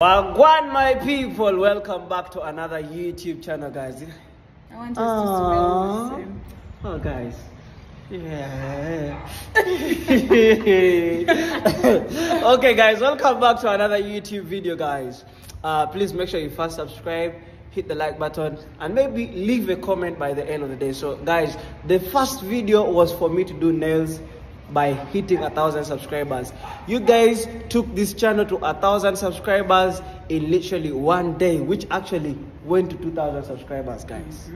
Wagwan, my people, welcome back to another YouTube channel, guys. I want us to smell the same. Oh, guys. Yeah. okay, guys, welcome back to another YouTube video, guys. Uh, please make sure you first subscribe, hit the like button, and maybe leave a comment by the end of the day. So, guys, the first video was for me to do nails by hitting a thousand subscribers. You guys took this channel to a thousand subscribers in literally one day, which actually went to 2,000 subscribers, guys.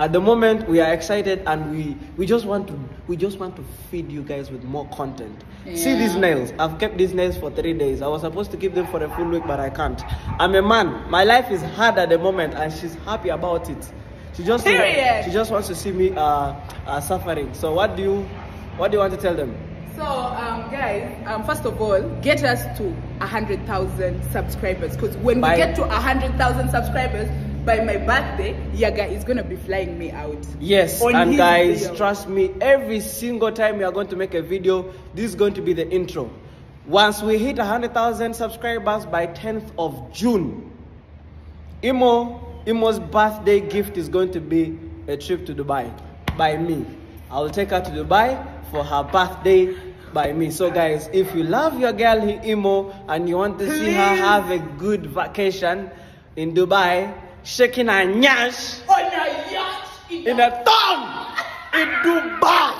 At the moment, we are excited and we we just want to we just want to feed you guys with more content. See these nails. I've kept these nails for three days. I was supposed to keep them for a full week, but I can't. I'm a man. My life is hard at the moment, and she's happy about it. She just she just wants to see me uh, uh, suffering. So what do you what do you want to tell them? So, um, guys, um, first of all, get us to 100,000 subscribers. Because when By- we get to 100,000 subscribers, by my birthday, Yagga is going to be flying me out. Yes, and guys, video. trust me, every single time we are going to make a video, this is going to be the intro. Once we hit 100,000 subscribers by 10th of June, Imo, Imo's birthday gift is going to be a trip to Dubai by me. I will take her to Dubai for her birthday by me. So, guys, if you love your girl Imo and you want to see her have a good vacation in Dubai, shaking her nyash On a yacht! in a thong in Dubai.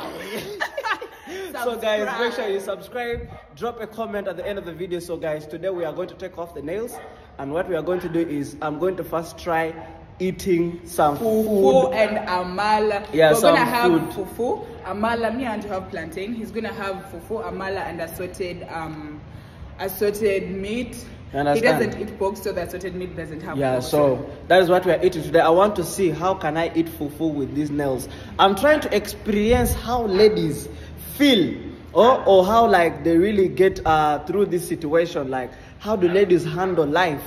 so guys, make sure you subscribe. Drop a comment at the end of the video. So guys, today we are going to take off the nails, and what we are going to do is I'm going to first try eating some Fufu food. and amala. Yeah, We're some gonna have food. fufu, amala. Me and you have plantain. He's gonna have fufu, amala, and assorted um, assorted meat. He doesn't eat pork, so the assorted meat doesn't have Yeah, pork. so that is what we are eating today. I want to see how can I eat fufu with these nails. I'm trying to experience how ladies feel, or or how like they really get uh, through this situation. Like how do ladies handle life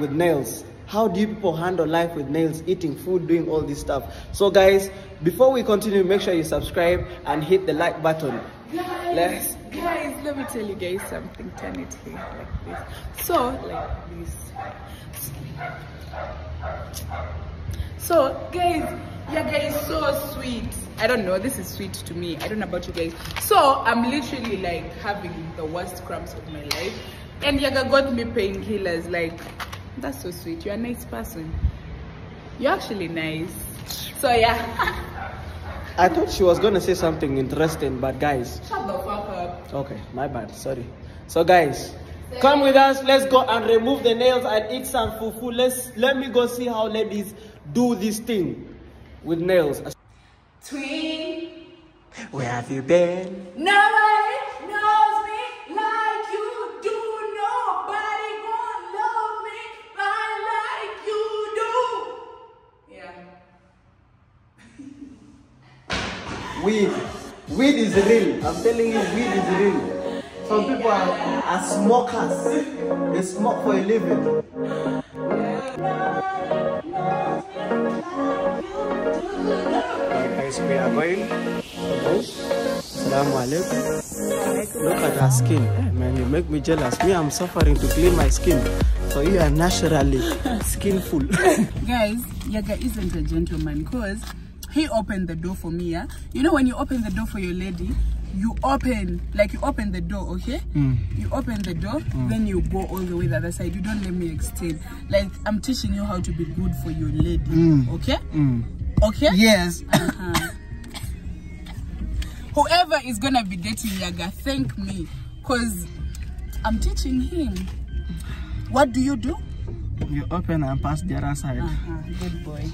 with nails? How do you people handle life with nails, eating food, doing all this stuff? So guys, before we continue, make sure you subscribe and hit the like button. Guys, Let's- guys, let me tell you guys something. Turn it here like this. So, like this. So, guys, Yagga is so sweet. I don't know, this is sweet to me. I don't know about you guys. So, I'm literally like having the worst cramps of my life. And Yagga got me painkillers. Like, that's so sweet. You're a nice person. You're actually nice. So, yeah. I thought she was gonna say something interesting, but guys, Shut the fuck up. Okay, my bad. Sorry. So guys, come with us. Let's go and remove the nails and eat some fufu. Let's let me go see how ladies do this thing with nails. Twin. Where have you been? Nobody Weed. Weed is real. I'm telling you, weed is real. Some people are, are smokers. They smoke for a living. Guys, we are going. Assalamu alaikum. Look at her skin. Hey, man, you make me jealous. Me, I'm suffering to clean my skin. So you are naturally skinful. Guys, Yagga isn't a gentleman because he opened the door for me. Yeah? You know when you open the door for your lady, you open like you open the door, okay? You open the door, then you go all the way the other side. You don't let me extend. Like I'm teaching you how to be good for your lady, okay? Okay. yes. Uh-huh. Whoever is gonna be dating Yagga, thank me, cause I'm teaching him. What do you do? You open and pass the other side. Uh-huh, good boy.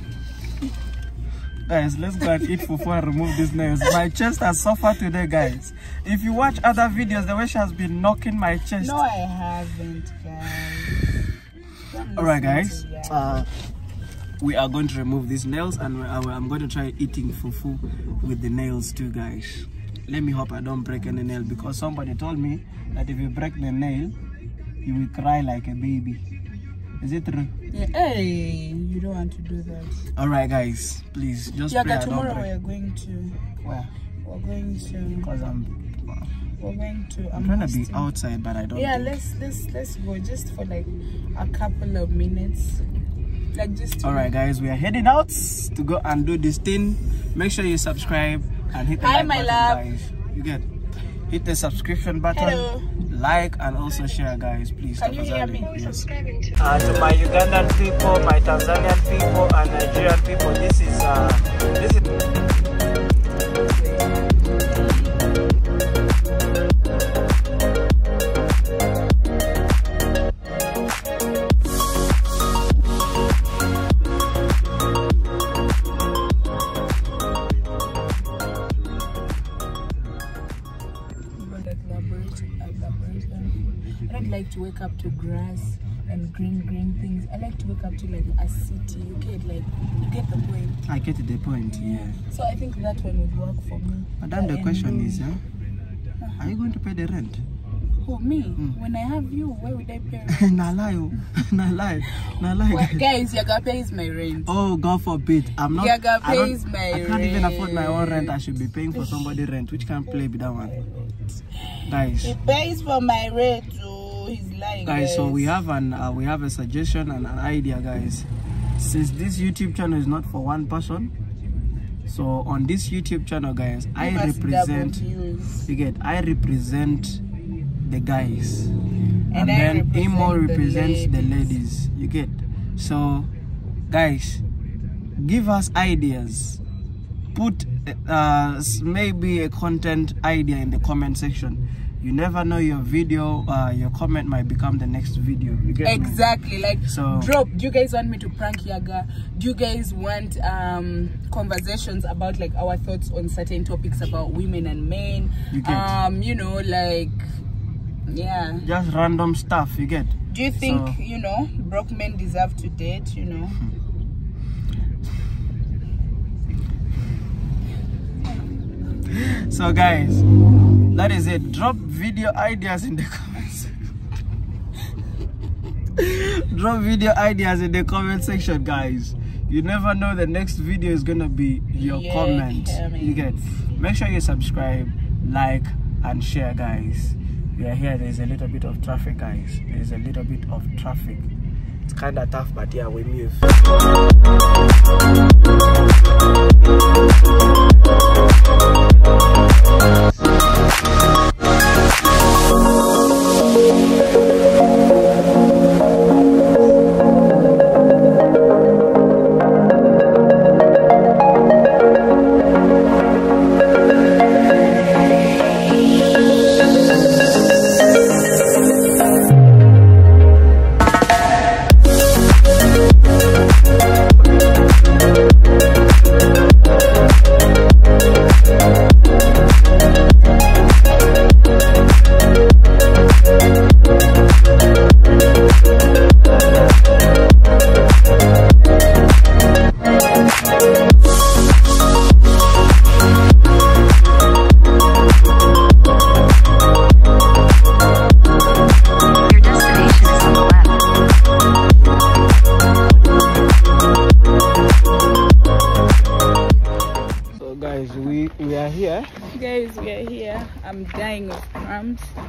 Guys, let's go and eat fufu and remove these nails. My chest has suffered today, guys. If you watch other videos, the way she has been knocking my chest. No, I haven't, guys. Don't All right, guys. Uh, we are going to remove these nails, and I'm going to try eating fufu with the nails too, guys. Let me hope I don't break any nail because somebody told me that if you break the nail, you will cry like a baby. Is it true? Yeah, hey, you don't want to do that. All right, guys. Please just pray Yagga, tomorrow we're going to, Where? we're going to. Because I'm We're going to. I'm trying to be outside, but I don't. Yeah, think- let's let's let's go just for like a couple of minutes. Like just. To, All right, guys, we are heading out to go and do this thing. Make sure you subscribe and hit the Hi, like my button, love. guys. You get hit the subscription button, Hello. like, and also share, guys. Please. Can you hear me? Yes. Uh, to my Ugandan people, my Tanzanian people, and Nigerian people, this is uh, this is. Don't like to wake up to grass and green green things. I like to wake up to like a city. You get like you get the point. I get the point. Yeah. So I think that one would work for me. Madam, the And, question is, huh? Are you going to pay the rent? Who me? Hmm. When I have you, where would I pay? rent? nah lie, oh. nah lie, nah lie. well, guys. guys, Yagga pays my rent. Oh God forbid! I'm not. Yagga I, pays my rent. I can't even afford my own rent. rent. I should be paying for somebody rent. Which can't play with that one, guys. He pays for my rent. Oh, he's lying. Guys, so we have an uh, we have a suggestion and an idea, guys. Since this YouTube channel is not for one person, so on this YouTube channel, guys, I represent. You get? I represent the guys, and, And then represent Imo represents the ladies. ladies. You get? So, guys, give us ideas. Put uh, maybe a content idea in the comment section. You never know your video, uh, your comment might become the next video. You get me? Exactly. Like So- drop. Do you guys want me to prank Yagga? Do you guys want um conversations about like our thoughts on certain topics about women and men? You get. Um, you know, like yeah. Just random stuff. You get? Do you think, So- you know, broke men deserve to date, you know? So, guys, that is it. Drop video ideas in the comments. Drop video ideas in the comment section, guys. You never know the next video is gonna be your Yeah, comment. comment. You get? Make sure you subscribe, like, and share, guys. We are here. There's a little bit of traffic, guys. There's a little bit of traffic. It's kind of tough, but yeah, we move.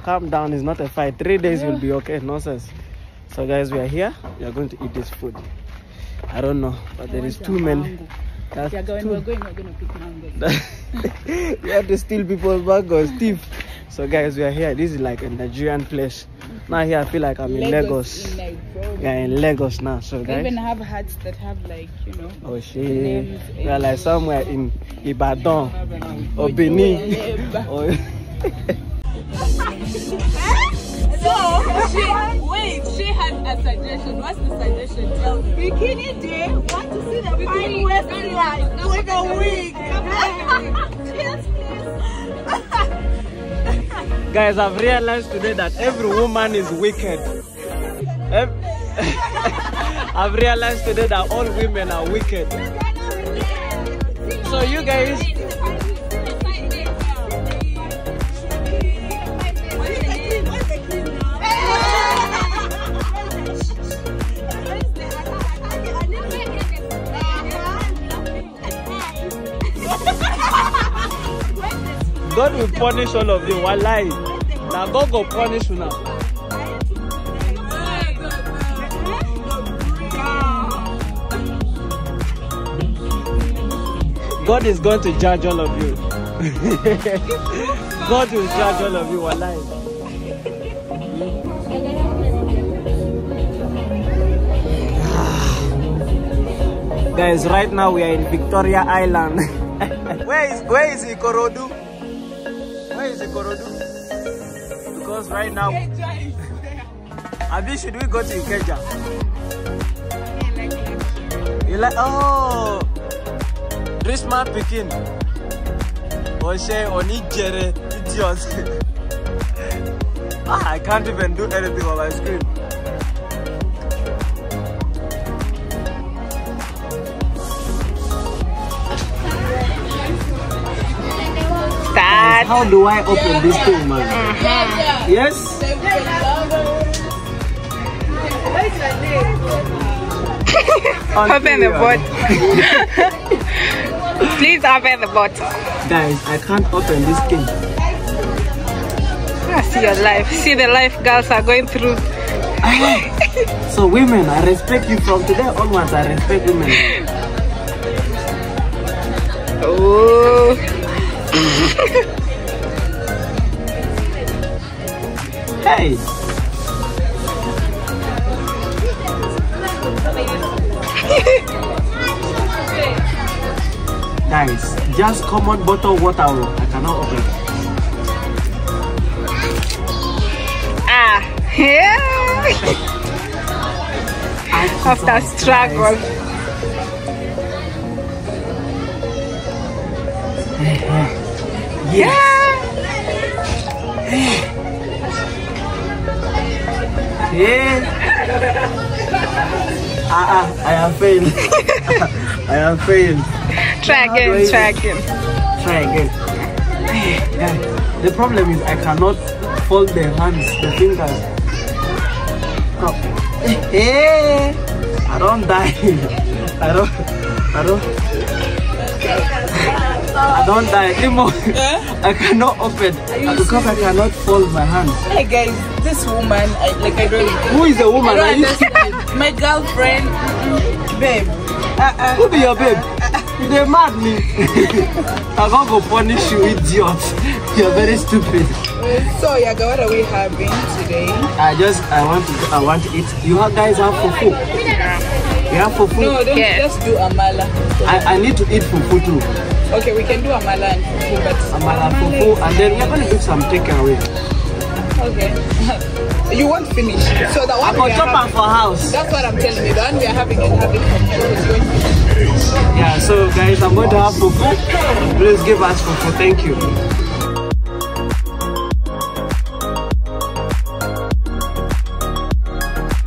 Calm down it's not a fight. Three days will be okay nonsense so guys we are here. We are going to eat this food. I don't know but there is too many That's are going, we're going, we're going to pick mangoes. you have to steal people's mangoes thief. So guys we are here. This is like a nigerian place. Now here i feel like i'm in lagos, In Nairobi. we are in lagos now so They guys. even have hats that have like, you know. oh shit. names we are like somewhere in ibadan. Or benin or So, she, wait, she had a suggestion. What's the suggestion? Tell me. Bikini Day, want to see the fine waistline with a wig. Guys, I've realized today that every woman is wicked. I've realized today that all women are wicked. So you guys, God will punish all of you. Wallahi. Now God will punish you now. God is going to judge all of you. God will judge all of you. Wallahi. Guys, right now we are in Victoria Island. where is where is Ikorodu? Is Ikorodu? Because right now, Abi, should we go to Ikeja? You like oh, rich man Pekin. Oshe Onijere idiot. ah, I can't even do anything on my screen. Start. How do I open this thing, man? Yes? Open the bottle. Please open the bottle. Guys, I can't open this thing. Ah, See your life. See the life girls are going through. So women, I respect you from today onwards. I respect women. Oh. Hey. Guys, just common bottle water. I cannot open. Ah. Yeah. After struggle. guys. Yeah. Ah, ah, I have failed. I have failed. Try again. Try again. Try again. The problem is I cannot fold the hands, the fingers. Oh. Hey, I don't die. I don't. I don't. I don't die anymore. Eh? I cannot open because I cannot fold my hands. Hey guys, this woman, I, like I don't, Who is the woman? Are you? My girlfriend, babe. Who be your babe? You dey mad me. I'm gonna go punish you, idiot. You're very stupid. So Yagga, what are we having today? I just I want to I want to eat. You have guys have fufu. You have fufu. No, don't Yes. just do amala. I, I need to eat fufu too. Okay, we can do amala and fufu, but Amala fufu and then we're gonna do some takeaway. Okay. you won't finish. So the one go we are chop am having, for house. that's what I'm telling you. The one we are having and having from is going to Yeah, so guys I'm going to have fufu. Please give us fufu, thank you.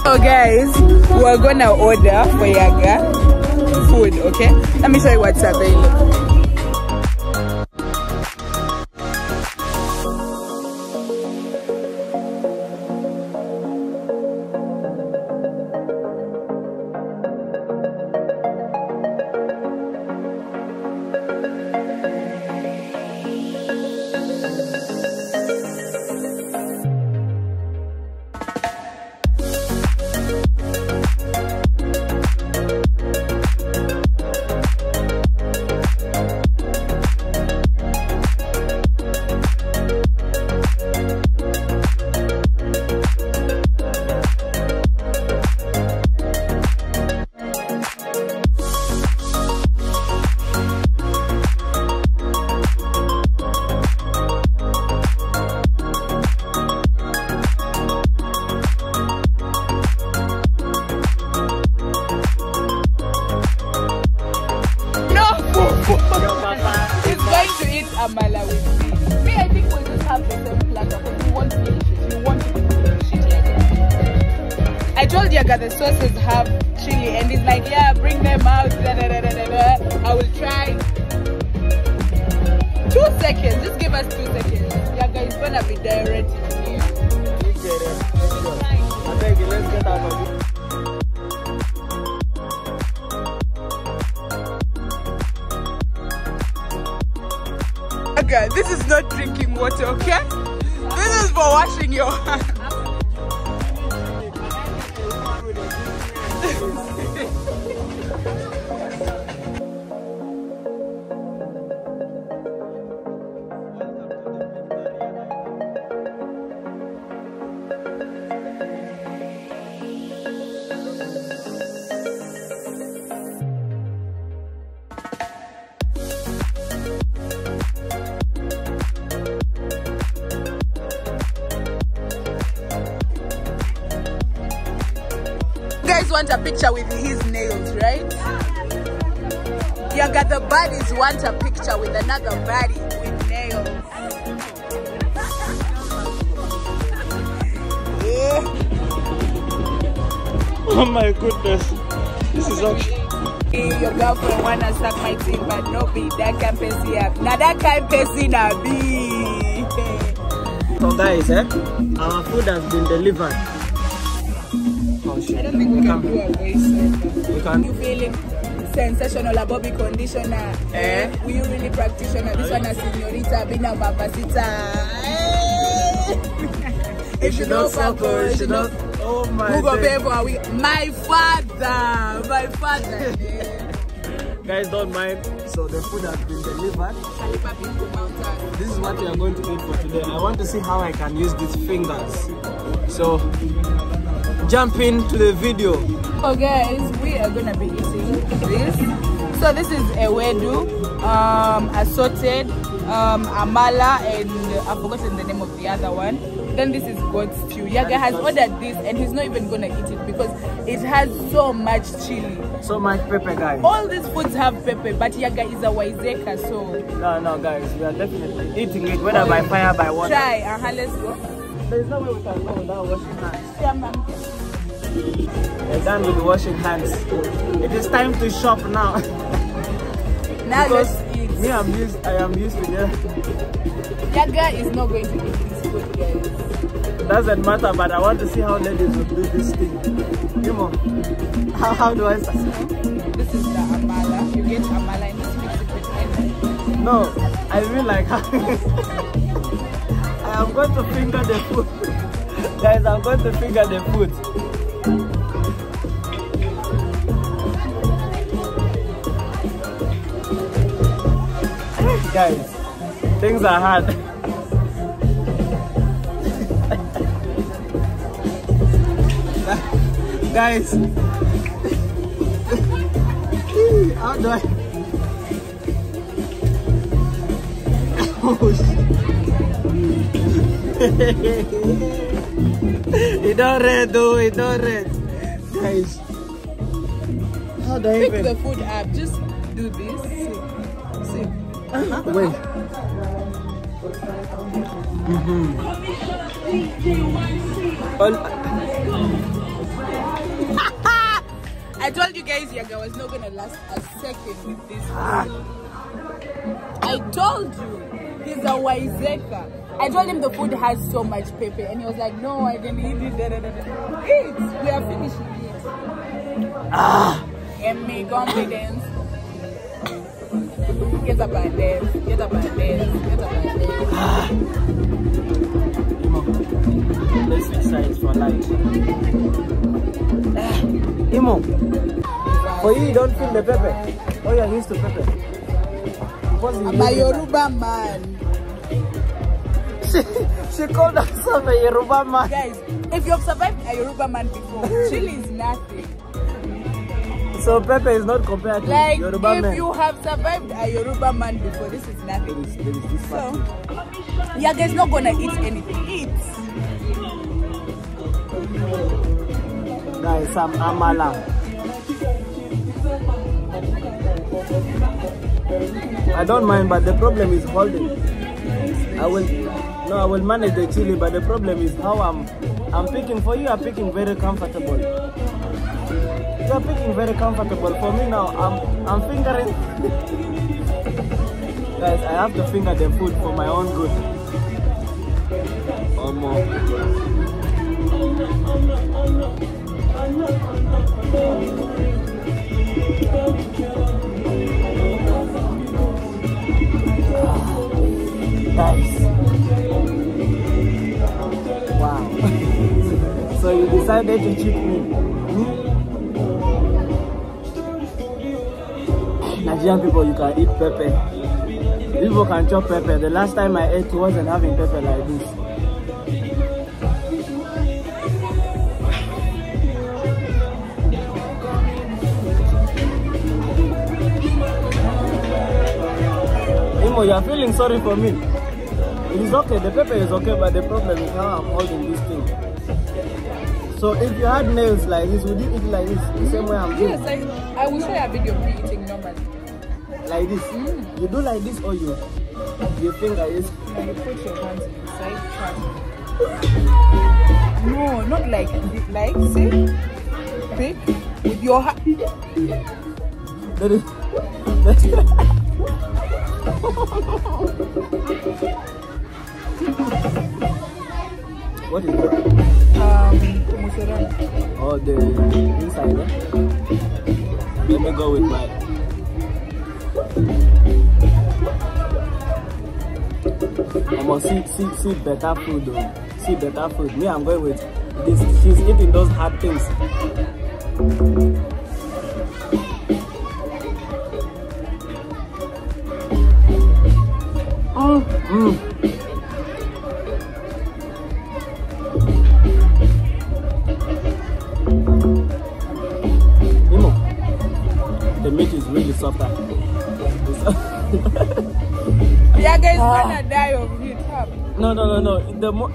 So guys, we're gonna order for Yagga food, okay? Let me show you what's available. Guys want a picture with his nails, right? Yagga, the buddies want a picture with another buddy with nails. Yeah. Oh my goodness. This is actually. Your girlfriend wanna suck my teeth, but no be that kind person. yeah. Now that kind person na be. So guys, eh, our food has been delivered. Oh. I don't think we can do a voice. We can. You feeling sensational about the conditioner? Eh? Will you really practitioner? This one a señorita, bina babasita. Eh? If you don't suck or if you don't. Oh my Who go pay days. for a? My father, my father. Guys, don't mind. So the food has been delivered. Khalifa people mountain. This is what we are going to eat for today. I want to see how I can use these fingers. So, jump into the video. So guys, we are gonna be eating this. So this is ewedu, um, assorted, um, amala, and I've forgotten the name of the other one. Then this is goat stew. Yagga has ordered this, and he's not even gonna eat it because it has so much chili. So much pepper, guys. All these foods have pepper, but Yagga is a Waizeka, so No, no, guys. We are definitely eating it, whether by fire, by water. try. Uh-huh, let's go. There's no way we can go without washing hands. Yeah, man. We're done with washing hands. It is time to shop now. Now because let's eat. me, I'm used. I am used to the. Yagga is not going to eat this food, guys. Doesn't matter, but I want to see how ladies will do this thing. Imo, how, how do I start? This is the amala. You get amala and just mix it with. No, I mean like I am going to finger the food. Guys, I'm going to finger the food. Guys, things are hard. Guys, how do I? Oh, it don't red though, it don't red. Guys, how do I Pick even? the food up. Just do this. See. See. Uh-huh. Uh-huh. Wait. Mm-hmm. I told you guys Yagga was not gonna last a second with this ah. food. I told you. He's a Waizeka. I told him the food has so much pepper and he was like, no, I can eat it. Da, da, da, da. Eat. We are finishing it. Ah. And me confidence. Get up and dance. Get up and dance. Get up and dance. Let's switch sides for light. Imo, for you, you don't feel the pepper. Oh, you're used to pepper. Because I'm a. Yoruba man. She, she called herself a Yoruba man. Guys, if you've survived a Yoruba man before, chili is nothing. So pepper is not compared to Like, Yoruba if men. you have survived a Yoruba man before, this is nothing. is, there is this So, part. Yagga is not gonna eat anything. Eat. Guys, I'm amala. I don't mind, but the problem is holding. I will, no, I will manage the chili, but the problem is how I'm, I'm picking. For you, I'm picking very comfortable. You are picking very comfortable. For me now, I'm, I'm fingering. Guys, I have to finger the food for my own good. Or more. Guys. Decided to cheat me. Nigerian people, you can eat pepper. People can chop pepper. The last time I ate wasn't having pepper like this. Imo, you are feeling sorry for me. It is okay, the pepper is okay, but the problem is how I'm holding this thing. So if you had nails like this, would you eat like this? The same way I'm doing? Yes, I, I will show you a video of me eating normally. Like this? Mm. You do like this or you, your finger is... Now you put your hands inside. No, not like this. Like, see? Pick with your hand. That is... That's... what is that? Mozzarella. Oh, the inside, eh? Let me go with my... I'm gonna see, see, see better food though. See better food. Me, I'm going with this. She's eating those hard things. Mm. Mm. the more,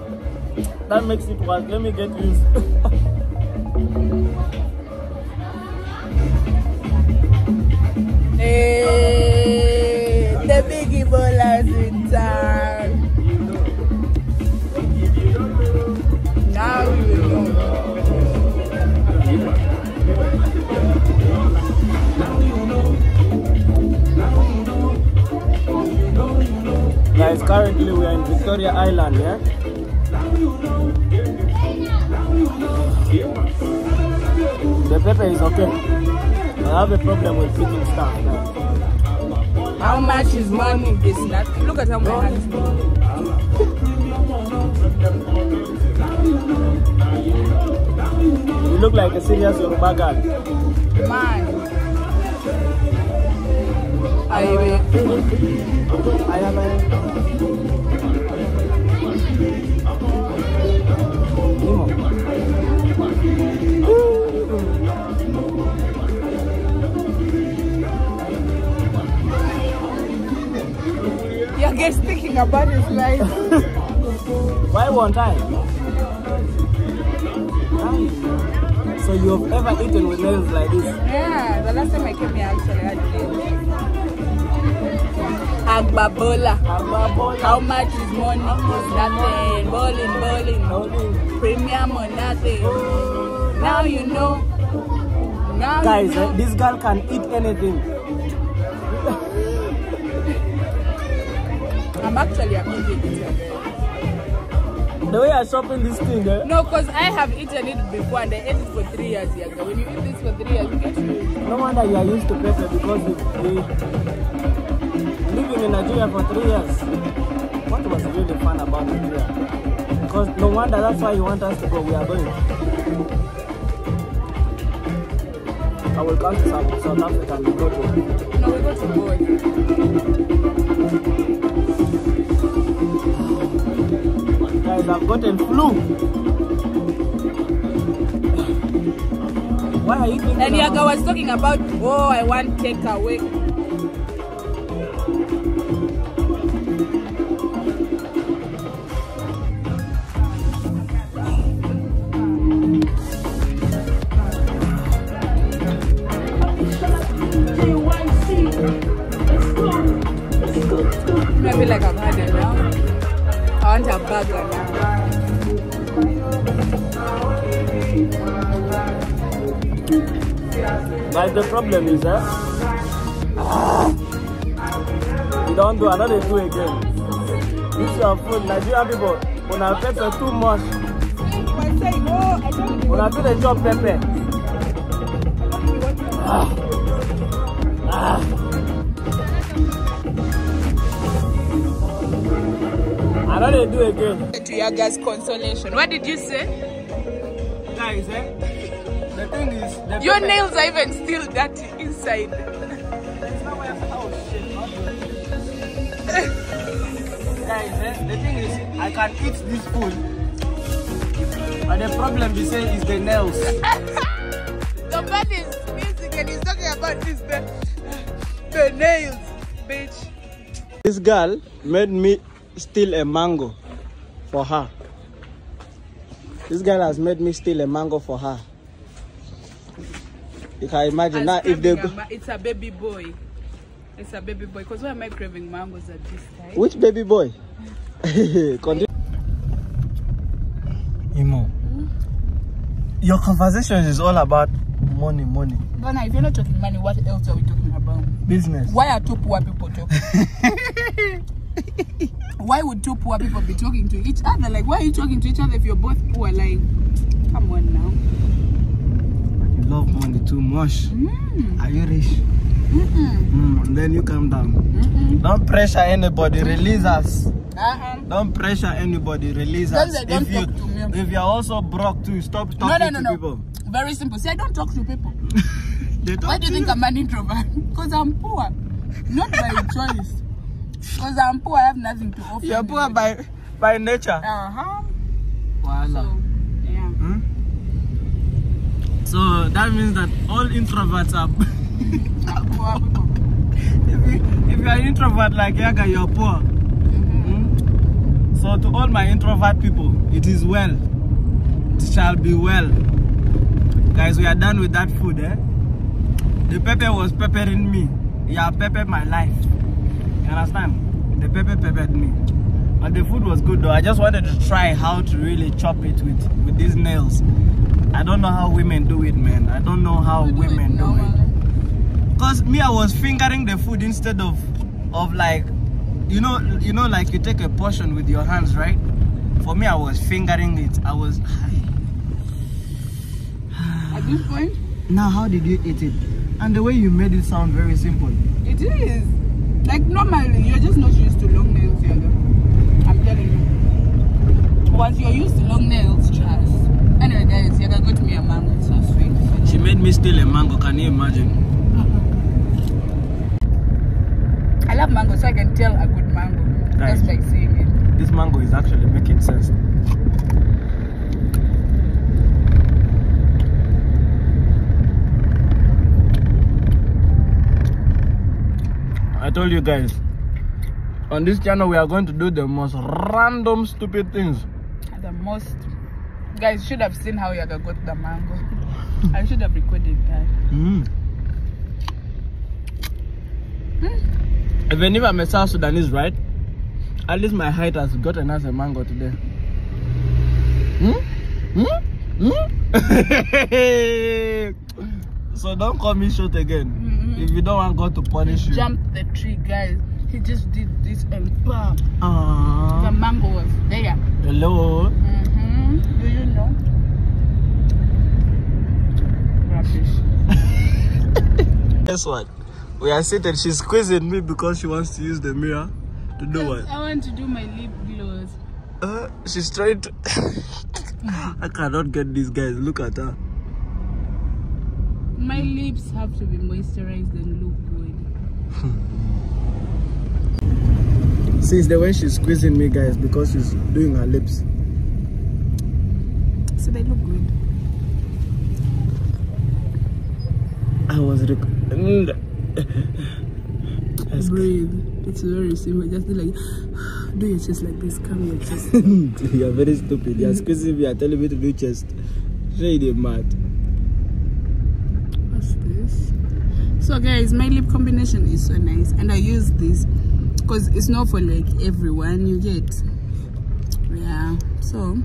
that makes it worse. Let me get used. problem with picking stuff now. How much is money? This not. Look at how my move. You look like a serious Yoruba girl. Man. I will. I have a... Imo. Guys thinking about his life. Why one time? So you've ever eaten with nails like this? Yeah, the last time I came here, actually, I had this. Agbabola. How much is money? It's nothing. Bowling, bowling. Premium or nothing. Now you know. Now Guys, you know. this girl can eat anything. I'm actually a big vegetarian. The way you're shopping this thing, eh? No, because I have eaten it before and I ate it for three years. Younger. When you eat this for three years, you get. No wonder you are used to pepper because you, living in Nigeria for three years. What was really fun about Nigeria? Because no wonder that's why you want us to go. We are going. I will come to South, South Africa and we go to. No, we go to board. I've gotten flu. Why are you thinking And about- was talking about, oh, I want takeaway. The problem is, eh? You don't do another do again. This your food, Nigerian people. When I pepper too much, oh, when I feel the. Ah. Ah. girl. To your guys' consolation. What did you say? Eh? The thing is, the Your nails are even still dirty inside. It's not where- oh, shit, how do I- Guys, eh? The thing is, I can eat this food. But the problem you say is the nails. The man is music and he's talking about this the, the nails, bitch. This girl made me steal a mango for her. This girl has made me steal a mango for her. You can imagine now if they craving go. a it's a baby boy. It's a baby boy. Because why am I craving mangoes at this time? Which baby boy? Continue. Imo, hmm? your conversation is all about money, money, Ghana, if you're not talking money, what else are we talking about? business. Why are two poor people talking? why would two poor people be talking to each other? Like, why are you talking to each other if you're both poor? Like, come on now. Love money too much. Mm. Are you rich? Mm-mm. Mm, then you calm down. Don't pressure anybody. Release us. Uh-uh. Don't pressure anybody. Release us. "Don't if you, to if you're also broke too, stop talking no, no, to no. people. Very simple. See, I don't talk to people. They talk Why do you think I'm an introvert? Because I'm poor. Not by choice. Because I'm poor, I have nothing to offer. You're poor by by nature. Uh-huh. Voila. So, yeah. Hmm? So that means that all introverts are. Poor if, you, if you're an introvert like Yagga, you're poor. Hmm? So to all my introvert people, it is well. It shall be well. Guys, we are done with that food, eh? The pepper was peppering me. Yeah, peppered my life. You understand? The pepper peppered me. But the food was good though. I just wanted to try how to really chop it with, with these nails. I don't know how women do it, man. I don't know how do women do it. Cause me, I was fingering the food instead of, of like, you know, you know, like you take a portion with your hands, right? For me, I was fingering it. I was. At this point, Now, how did you eat it? And the way you made it sound very simple. it is. Like normally, you're just not used to long nails, Yagga. I'm telling you. Once you're used to long nails. Anyway, guys, Yagga got me a mango. It's so sweet. She made me steal a mango. Can you imagine? I love mango, so I can tell a good mango Nice. just by seeing it. This mango is actually making sense. I told you guys, on this channel we are going to do the most random stupid things. The most. Guys, should have seen how Yagga got the mango. I should have recorded that. Mm. Even if I'm a South Sudanese, right? At least my height has gotten us a mango today. Hmm? Hmm? Hmm? so don't call me short again. Mhm. If you don't want God to punish you. Jumped the tree, guys. He just did this and bam, the Ah. mango was there. Hello. Do you know? Rubbish. Guess what? We are seated. She's squeezing me because she wants to use the mirror to do what? I want to do my lip gloss. Uh, she's trying to. I cannot get these guys. Look at her. My lips have to be moisturized and look good. Since the way she's squeezing me, guys, because she's doing her lips. So they look good. I was. Rec- Breathe. It's very simple. Just do like, do your chest like this. Come your chest. You're very stupid. You're mm-hmm. squeezing me. You're telling me to do chest. Really mad. What's this? So guys, my lip combination is so nice, and I use this because it's not for like everyone. You get, yeah. So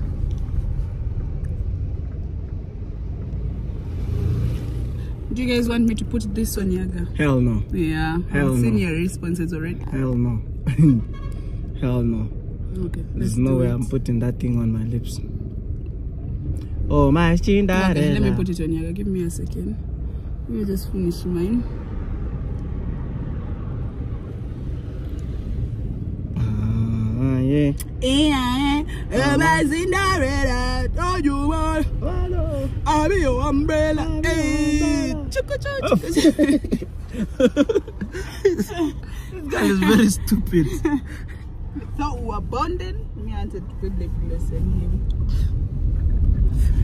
do you guys want me to put this on Yagga? Hell no. Yeah, Hell I've seen your responses already. Hell no. Hell no. Okay, There's no way it. I'm putting that thing on my lips. Oh my Okay, let me put it on Yagga. Give me a second. Let me just finish mine. Yeah. Yeah, yeah. my Cinderella, told you what, I'll be your umbrella. Hey, chuku, chuku. This guy is very stupid. So we're bonding. Me and the good him.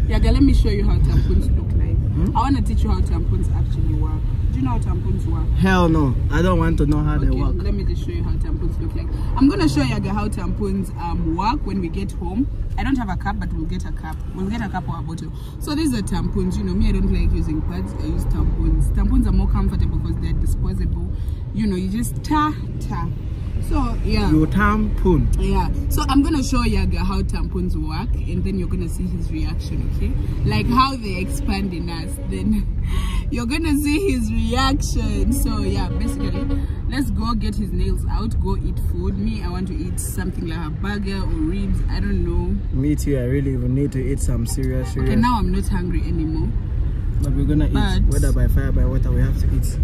Yeah, girl, let me show you how tampons look like. I want to teach you how tampons actually work. Do you know how tampons work? Hell no. I don't want to know how they work. let me just show you how tampons look like. I'm gonna show you how tampons um work when we get home. I don't have a cup, but we'll get a cup. We'll get a cup or a bottle. So these are tampons. You know, me, I don't like using pads. I use tampons. Tampons are more comfortable because they're disposable. You know, you just ta ta. So yeah. You tampon. Yeah, so I'm gonna show Yagga how tampons work, and then you're gonna see his reaction, okay? Like how they expand in us, then you're gonna see his reaction. So yeah, basically, let's go get his nails out, go eat food. Me, I want to eat something like a burger or ribs. I don't know. Me too. I really even need to eat some serious, serious. Okay, now I'm not hungry anymore. But we're gonna But- eat, whether by fire, by water, we have to eat.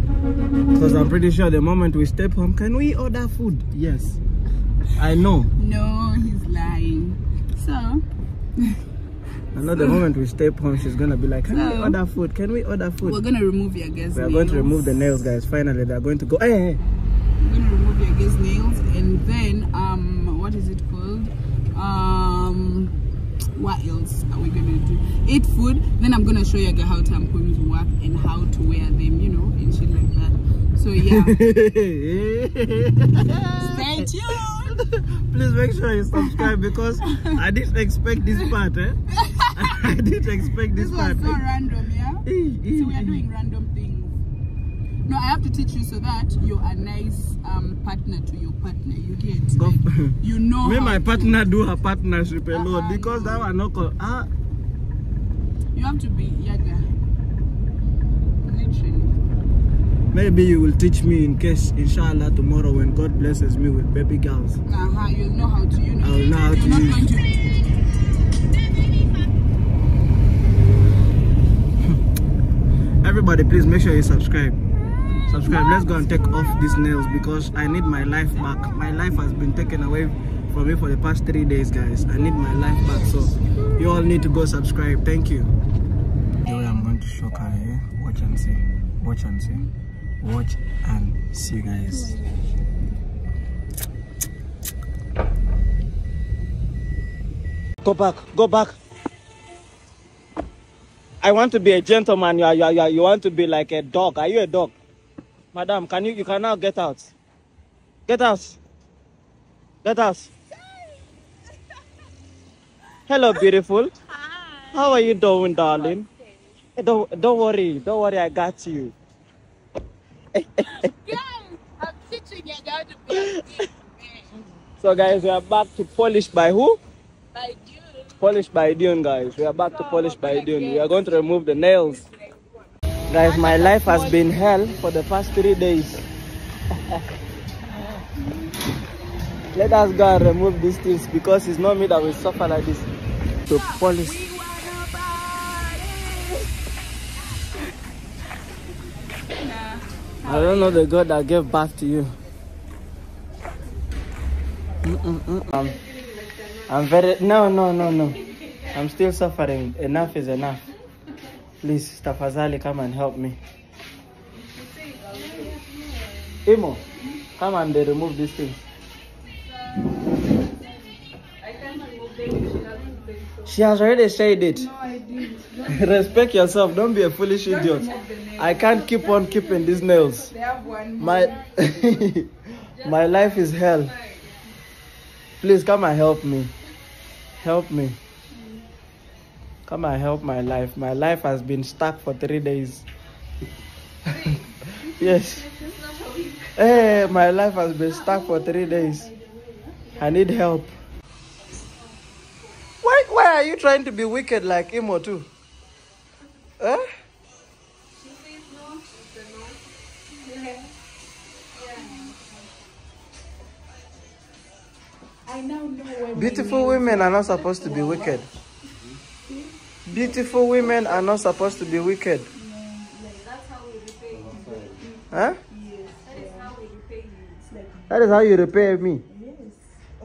Because I'm pretty sure the moment we step home, can we order food? Yes. I know. No, he's lying. So I know the moment we step home, she's gonna be like, can we order food? Can we order food? we're gonna remove Yagga's we are going to remove the nails, guys. Finally, they're going to go. Hey, hey. I'm gonna remove your guys' nails and then um what is it called? Um what else are we gonna do? Eat food, then I'm gonna show you guys how tampons work and how to wear them, you know, and shit like that. So yeah, stay tuned. Please make sure you subscribe because I didn't expect this part. Eh? I didn't expect this, This was part. so random, yeah? Eh, So we are doing random things. No, I have to teach you so that you're a nice um partner to your partner. You get Go- like, you know Me, how my to- partner do her partnership alone Uh-uh, because no. that one not call. Ah, you have to be yaga. Literally. maybe you will teach me in case, inshallah, tomorrow when God blesses me with baby girls. Uh-huh, you'll know how to, you know. I'll know how you're to not use. going to Everybody, please make sure you subscribe. Subscribe. Let's go and take off these nails because I need my life back. My life has been taken away from me for the past three days, guys. I need my life back. So you all need to go subscribe. Thank you. The way I'm going to show her here. Watch and see. Watch and see. Watch and see, guys. Go back. Go back. I want to be a gentleman. You, you, are, you, are, you want to be like a dog. Are you a dog? Madam, can you you can now get out. Get out. Get out. Hello, beautiful. Hi. How are you doing, darling? Eh, Don't don't worry. Don't worry. I got you. Guys, I'm teaching you how to be a. So, guys, we are back to polish by who? By you. Polish by Dune, guys. We are back to polish by Dune. We are going to remove the nails. Guys, my life has been hell for the past three days. Let us go and remove these things because it's not me that will suffer like this. To police. I don't know the God that gave birth to you. Mm-mm-mm. Um, I'm very no no no no. I'm still suffering. Enough is enough. Please, Tafazali, come and help me. Imo, come and remove these things. She has already said it. Respect yourself. Don't be a foolish idiot. I can't keep on keeping these nails. They have one. My my life is hell. Please come and help me. Help me. Come and help my life. My life has been stuck for three days. yes. Hey, my life has been stuck for three days. I need help. Why why are you trying to be wicked like Imo too? Eh? I now know where Beautiful women are not supposed to be wicked. Beautiful women are not supposed to be wicked. Huh? That is how you repay me.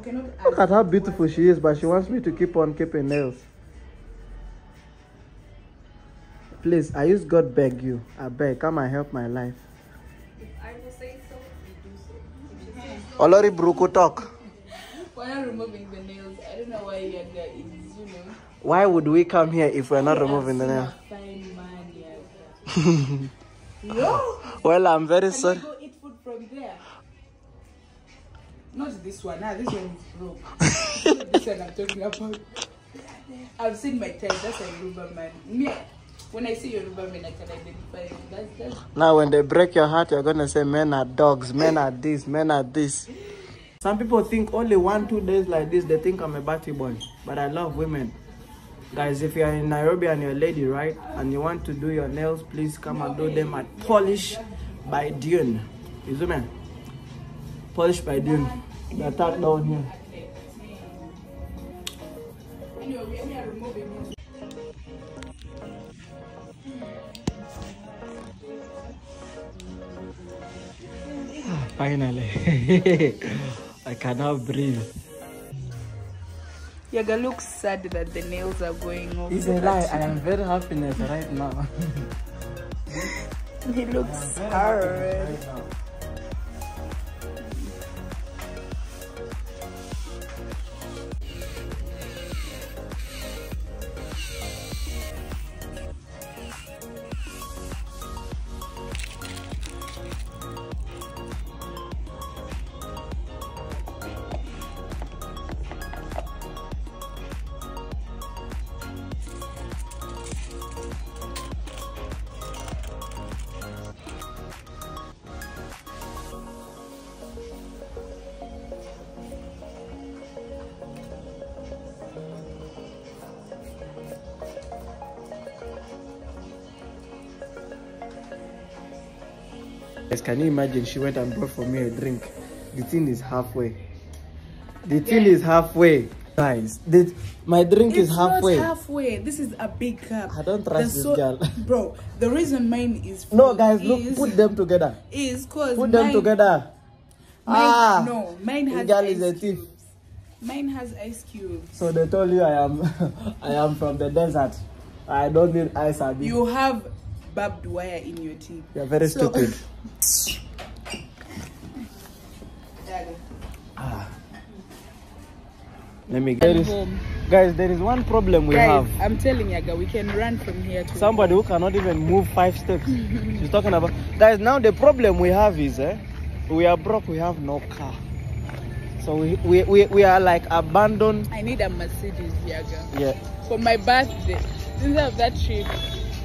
cannot Look at how beautiful she is, but she wants me to keep on keeping nails. Please, I use God beg you. I beg, come and help my life. I will say so, you do so. If Olori Bruku talk. We're not removing the nails. I don't know why is, you know. Why would we come here if we're not removing the nail? Fine man. Yo! Well, I'm very Can sorry. go eat food from there? Not this one. Ah, this one is broke. This one I'm talking about. I've seen my type. That's a Yoruba man. Me, when I see Yoruba man, I can identify him. That's that's. Now, when they break your heart, you're gonna say men are dogs, men are this, men are this. Some people think only one, two days like this, they think I'm a batty boy. But I love women. Guys, if you're in Nairobi and you're a lady, right, and you want to do your nails, please come and do them at Polish by Dune. You zoom in. Polish by Dune. The tag down here. Finally. I cannot breathe. Yagga looks sad that the nails are going off. It's a lie. I am very happiness right now. He looks hard. Guys, can you imagine? She went and brought for me a drink. The thing is halfway. The thing is halfway. Guys, the, my drink It's is halfway. halfway. This is a big cup. I don't trust this girl. Bro, the reason mine is No, guys, look, put them together. is cause Put mine, them together. Mine, ah, no, mine has girl ice is a cubes. thief. Mine has ice cubes. So they told you I am, I am from the desert. I don't need ice. Abi. You have barbed wire in your teeth. You're very So- stupid. Yeah. Let me get home. Guys, there is one problem we Guys, have. I'm telling you, Yagga, we can run from here to Somebody who cannot even move five steps. She's talking about. Guys, now the problem we have is, eh, we are broke. We have no car. So we we, we, we are like abandoned. I need a Mercedes, Yagga. Yeah. For my birthday. Instead of that trip,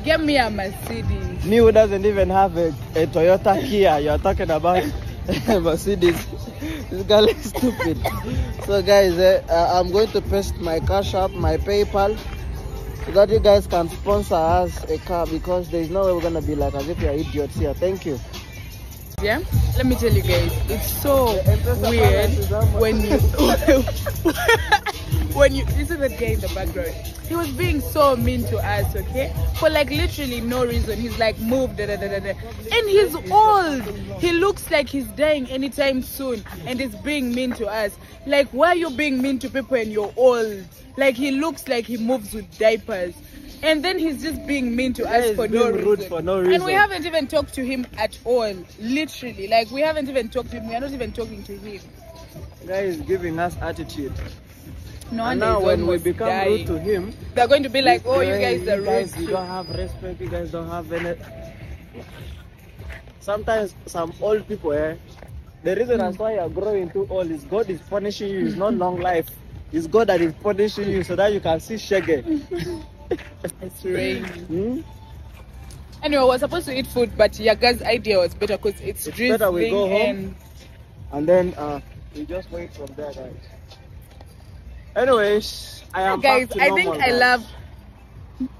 get me a Mercedes. Me who doesn't even have a, a Toyota Kia. You're talking about Mercedes. This girl is stupid. So guys, eh, uh, I'm going to paste my cash app, my PayPal, so that you guys can sponsor us a car because there is no way we're gonna be like as if you're idiots here. Thank you. Yeah, let me tell you guys, it's so weird balance is how much? when you when you you see that guy in the background. He was being so mean to us, okay, for like literally no reason. He's like move, da da da da da, and he's old. He looks like he's dying anytime soon, and he's being mean to us. Like, why are you being mean to people and you're old? Like he looks like he moves with diapers. And then he's just being mean to Yeah, us for no reason. for no And we haven't even talked to him at all. Literally. Like we haven't even talked to him. We are not even talking to him. Guy is giving us attitude. No now when we become dying. rude to him, They're going to be like, oh, you guys are you guys, rude. you don't have respect. You guys don't have any. Sometimes some old people, eh, the reason that's why you're growing too old is God is punishing you. It's not long life. It's God that is punishing you so that you can see shege. It's raining. Hmm? Anyway, we're supposed to eat food, but Yagga's idea was better because it's, It's drizzling better we go home. and And then uh, we just wait from there, guys. Anyways, I am guys, back to I normal. think I guys. love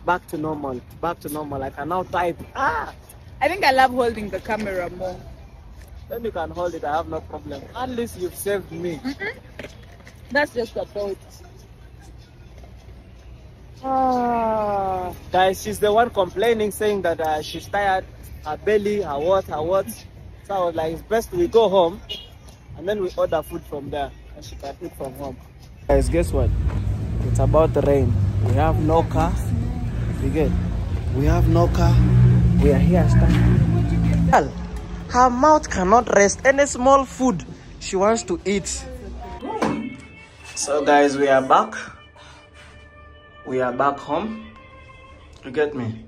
back to normal. Back to normal. I can now type. Ah. I think I love holding the camera more. Then you can hold it. I have no problem. At least you've saved me. That's just a thought. Ah. Guys, she's the one complaining, saying that uh, she's tired, her belly, her what, her what. So I was like, it's best we go home and then we order food from there. and she can eat from home. Guys, guess what? It's about to rain. We have no car. You get? We have no car. We are here standing. Well, Her mouth cannot rest. Any small food she wants to eat. So guys, we are back. We are back home. You get me?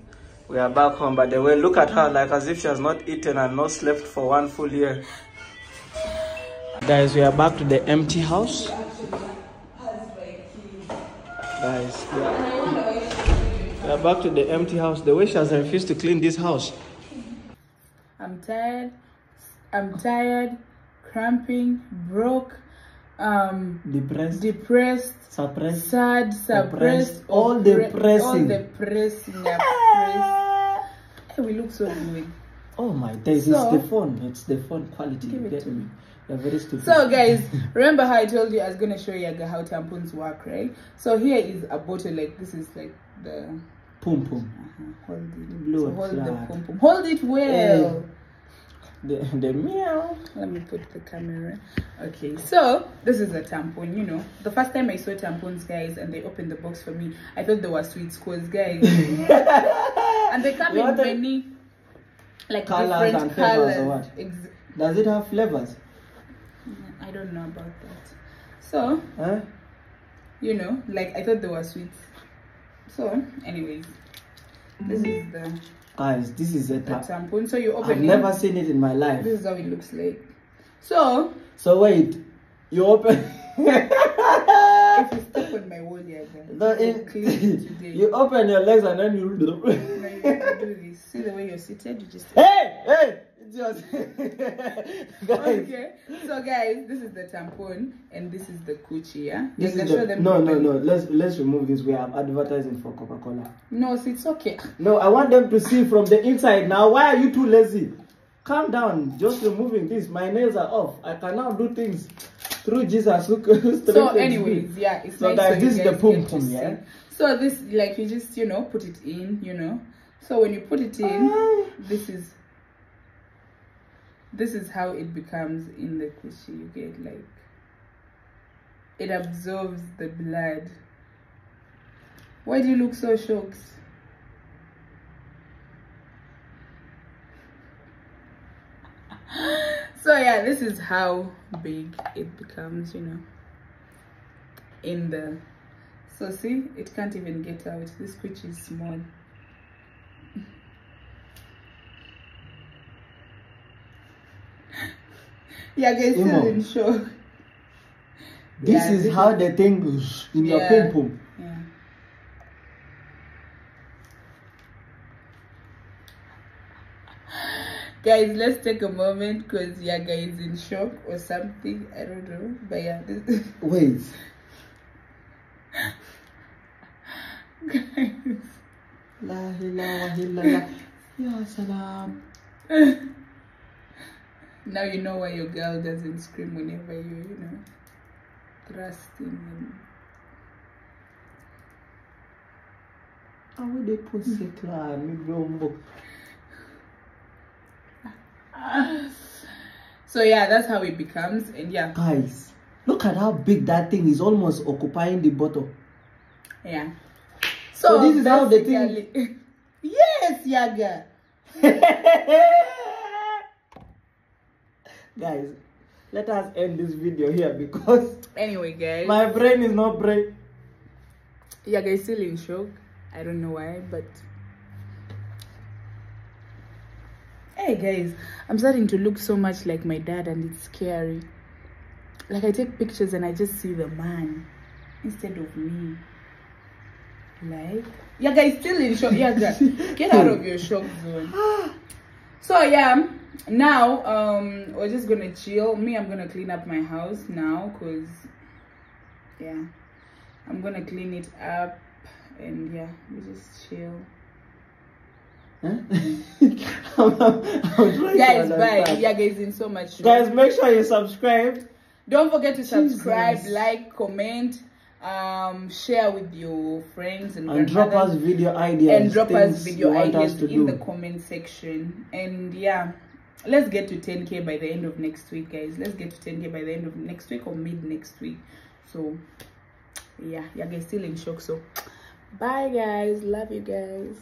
We are back home, but the way look at her like as if she has not eaten and not slept for one full year. Guys, we are back to the empty house. Guys, we are, we are back to the empty house. The way she has refused to clean this house. I'm tired. I'm tired, cramping, broke, um, Depressed, depressed, suppressed. sad, suppressed, all oppre- depressing. All depressing, oppressed. Hey, we look so good. Oh my days, So- it's the phone. It's the phone quality. Give it to me? You're very stupid. So guys, remember how I told you I was gonna show you how tampons work, right? So here is a bottle like this is like the Pum pum. uh, hold it. Blue so hold the flag. pom pom. Hold it well. The, the meow. Let me put the camera. Okay, so this is a tampon. You know, the first time I saw tampons, guys, and they opened the box for me, I thought they were sweet scores, guys. and they come in the- many like different and flavours colors. or what? Ex- Does it have flavors? I don't know about that. So Huh? you know, like I thought they were sweet. So, anyways, this is the, Guys, this is a the tampon. So you open I've it. never seen it in my life. This is how it looks like. So So wait, you open. if you step on my wall, yeah, then it- today. you open your legs and then you. No, you do this. See the way you're seated? You just. hey, hey! Guys, Okay. So guys, this is the tampon and this is the coochie, yeah? This You is can show the, them no, no, no. Let's let's remove this. We are advertising for Coca Cola. No, so it's okay. No, I want them to see from the inside. Now, why are you too lazy? Calm down. Just removing this. My nails are off. I can now do things through Jesus. Who So anyways, yeah, it's So nice so this is the pum pum, yeah? So this like you just, you know, put it in, you know. So when you put it in, Ah. this is this is how it becomes in the coochie. You get like it absorbs the blood. Why do you look so shocked? So yeah, this is how big it becomes, you know. In the so see, it can't even get out. This coochie is small. yeah, guys, still in shock. This Yeah, is how the thing in your Yeah. pum pum. Yeah. Guys, let's take a moment because yeah, guys in shock or something. I don't know, but yeah, this Wait. guys. La ilaha illallah. Ya salam. Now you know why your girl doesn't scream whenever you, you know, thrusting hmm. and How would they put Sekla and Mibombo? so yeah, that's how it becomes. And yeah, Guys, look at how big that thing is almost occupying the bottle. yeah. So this is how the thing- yes, Yagga. Guys, let us end this video here because Anyway, guys. my brain is not brain. Yeah, guys, still in shock. I don't know why, but hey, guys, I'm starting to look so much like my dad, and it's scary. Like I take pictures and I just see the man instead of me. Like, yeah, guys, still in shock. Yeah, guys, get out of your shock zone. So yeah, now um, we're just gonna chill. Me, I'm gonna clean up my house now, cause yeah, I'm gonna clean it up and yeah, we just chill. Huh? I'm, I'm, I'm Guys, bye. Yeah, guys, in so much. Guys, make sure you subscribe. don't forget to subscribe, Jesus. like, comment, um, share with your friends and, And drop us video ideas. and drop us video ideas in do. the comment section. And yeah, let's get to 10k by the end of next week guys let's get to 10k by the end of next week or mid next week so yeah yeah guys still in shock so bye guys love you guys